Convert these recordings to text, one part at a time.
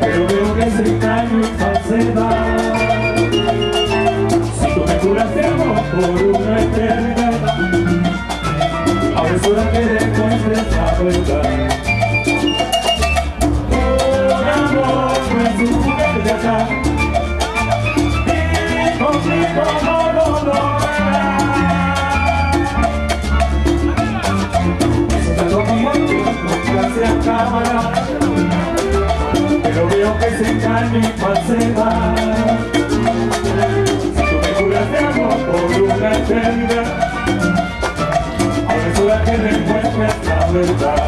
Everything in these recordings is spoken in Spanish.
Pero veo que se engaño en falsedad Si tú me curaste por una eternidad. Ahora es hora que ese carne cual se va. Tú me curas de amor por una eternidad, ahora es hora que recuerdes la verdad.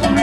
to me.